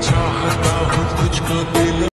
चाहता हूँ तुझको दिल